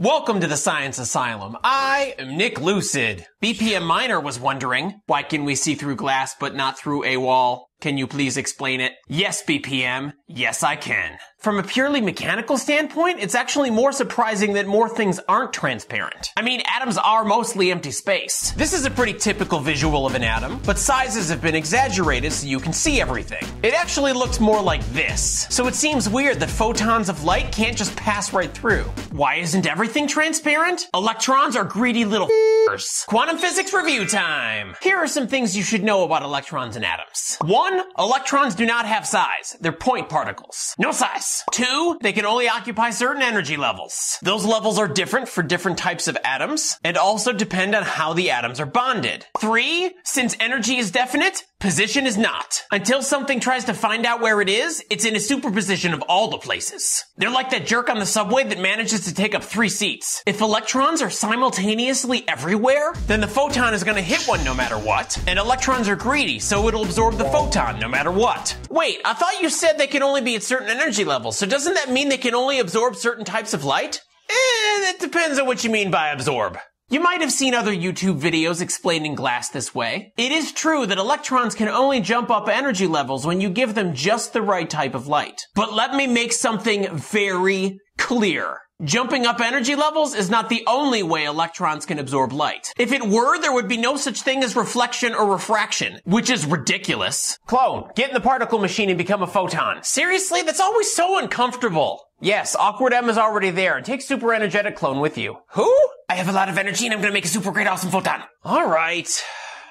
Welcome to the Science Asylum. I am Nick Lucid. BPM Minor was wondering, why can we see through glass but not through a wall? Can you please explain it? Yes, BPM. Yes, I can. From a purely mechanical standpoint, it's actually more surprising that more things aren't transparent. I mean, atoms are mostly empty space. This is a pretty typical visual of an atom, but sizes have been exaggerated so you can see everything. It actually looks more like this. So it seems weird that photons of light can't just pass right through. Why isn't everything transparent? Electrons are greedy little f***ers. Quantum physics review time. Here are some things you should know about electrons and atoms. One, electrons do not have size. They're point particles. No size. Two, they can only occupy certain energy levels. Those levels are different for different types of atoms and also depend on how the atoms are bonded. Three, since energy is definite, position is not. Until something tries to find out where it is, it's in a superposition of all the places. They're like that jerk on the subway that manages to take up three seats. If electrons are simultaneously everywhere, then the photon is gonna hit one no matter what, and electrons are greedy, so it'll absorb the photon no matter what. Wait, I thought you said they can only be at certain energy levels, so doesn't that mean they can only absorb certain types of light? Eh, that depends on what you mean by absorb. You might have seen other YouTube videos explaining glass this way. It is true that electrons can only jump up energy levels when you give them just the right type of light. But let me make something very clear. Jumping up energy levels is not the only way electrons can absorb light. If it were, there would be no such thing as reflection or refraction, which is ridiculous. Clone, get in the particle machine and become a photon. Seriously? That's always so uncomfortable. Yes, Awkward M is already there, take Super Energetic Clone with you. Who? I have a lot of energy and I'm gonna make a super great awesome photon. Alright.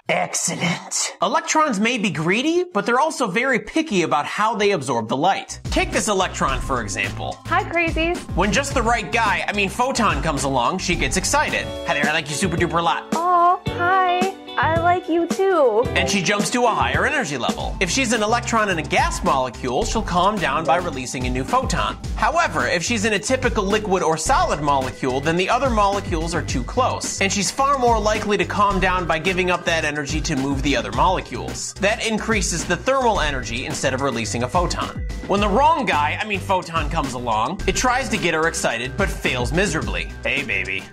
Excellent. Electrons may be greedy, but they're also very picky about how they absorb the light. Take this electron, for example. Hi, crazies. When just the right guy, I mean photon comes along, she gets excited. Hi there, I like you super duper a lot. Oh, hi. I like you too. And she jumps to a higher energy level. If she's an electron in a gas molecule, she'll calm down by releasing a new photon. However, if she's in a typical liquid or solid molecule, then the other molecules are too close. And she's far more likely to calm down by giving up that energy to move the other molecules. That increases the thermal energy instead of releasing a photon. When the wrong guy, I mean photon, comes along, it tries to get her excited but fails miserably. Hey, baby.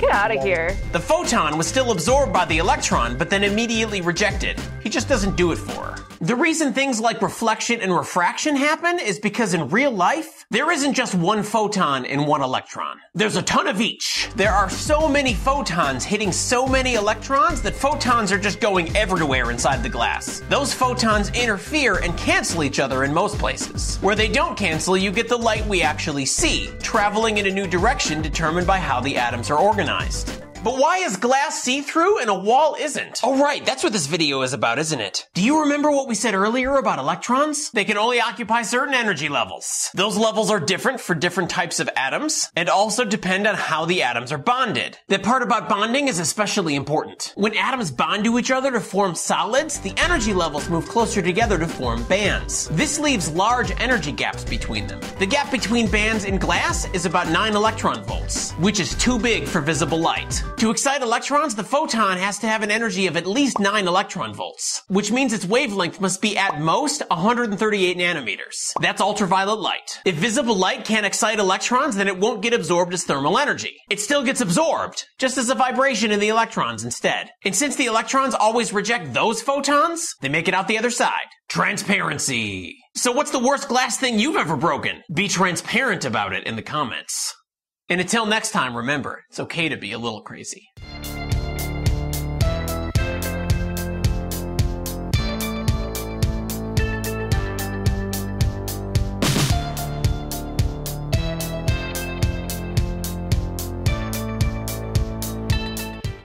Get out of here. The photon was still absorbed by the electron, but then immediately rejected. He just doesn't do it for her. The reason things like reflection and refraction happen is because in real life, there isn't just one photon and one electron. There's a ton of each. There are so many photons hitting so many electrons that photons are just going everywhere inside the glass. Those photons interfere and cancel each other in most places. Where they don't cancel, you get the light we actually see, traveling in a new direction determined by how the atoms are organized. But why is glass see-through and a wall isn't? Oh right, that's what this video is about, isn't it? Do you remember what we said earlier about electrons? They can only occupy certain energy levels. Those levels are different for different types of atoms and also depend on how the atoms are bonded. The part about bonding is especially important. When atoms bond to each other to form solids, the energy levels move closer together to form bands. This leaves large energy gaps between them. The gap between bands in glass is about 9 electron volts, which is too big for visible light. To excite electrons, the photon has to have an energy of at least 9 electron volts, which means its wavelength must be at most 138 nanometers. That's ultraviolet light. If visible light can't excite electrons, then it won't get absorbed as thermal energy. It still gets absorbed, just as a vibration in the electrons instead. And since the electrons always reject those photons, they make it out the other side. Transparency. So what's the worst glass thing you've ever broken? Be transparent about it in the comments. And until next time, remember, it's okay to be a little crazy.